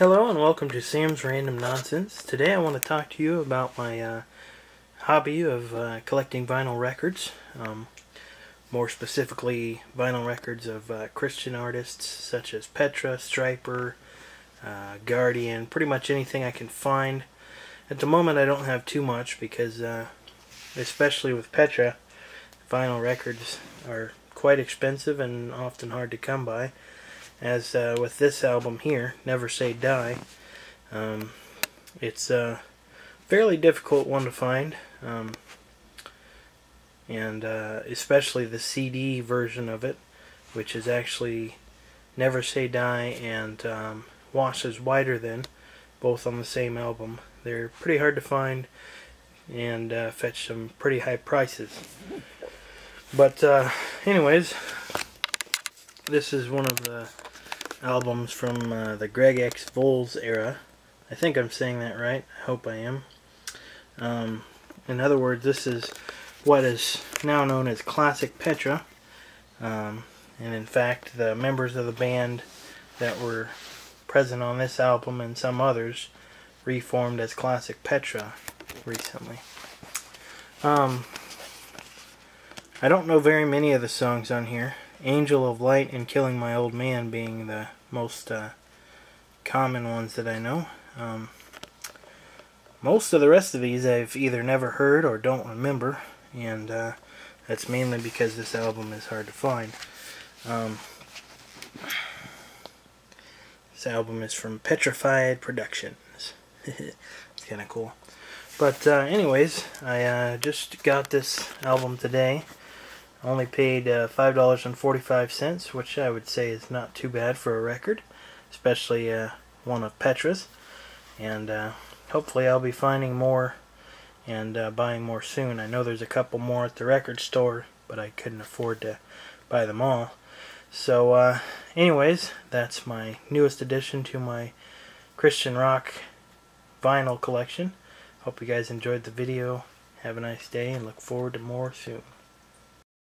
Hello and welcome to Sam's Random Nonsense. Today I want to talk to you about my uh, hobby of uh, collecting vinyl records. Um, more specifically, vinyl records of uh, Christian artists such as Petra, Stryper, uh, Guardian, pretty much anything I can find. At the moment I don't have too much because, uh, especially with Petra, vinyl records are quite expensive and often hard to come by as uh, with this album here, Never Say Die. Um, it's a fairly difficult one to find, um, and uh, especially the CD version of it, which is actually Never Say Die and um, Washes Whiter Than, both on the same album. They're pretty hard to find and uh, fetch some pretty high prices. But, uh, anyways, this is one of the albums from uh, the Greg X Volz era. I think I'm saying that right. I hope I am. Um, in other words, this is what is now known as Classic Petra. Um, and in fact, the members of the band that were present on this album and some others reformed as Classic Petra recently. Um, I don't know very many of the songs on here. Angel of Light and Killing My Old Man being the most uh, common ones that I know. Um, most of the rest of these I've either never heard or don't remember, and uh, that's mainly because this album is hard to find. Um, this album is from Petrified Productions. it's kind of cool. But uh, anyways, I uh, just got this album today only paid uh, $5.45, which I would say is not too bad for a record, especially uh, one of Petra's. And uh, hopefully I'll be finding more and uh, buying more soon. I know there's a couple more at the record store, but I couldn't afford to buy them all. So, uh, anyways, that's my newest addition to my Christian rock vinyl collection. Hope you guys enjoyed the video. Have a nice day and look forward to more soon.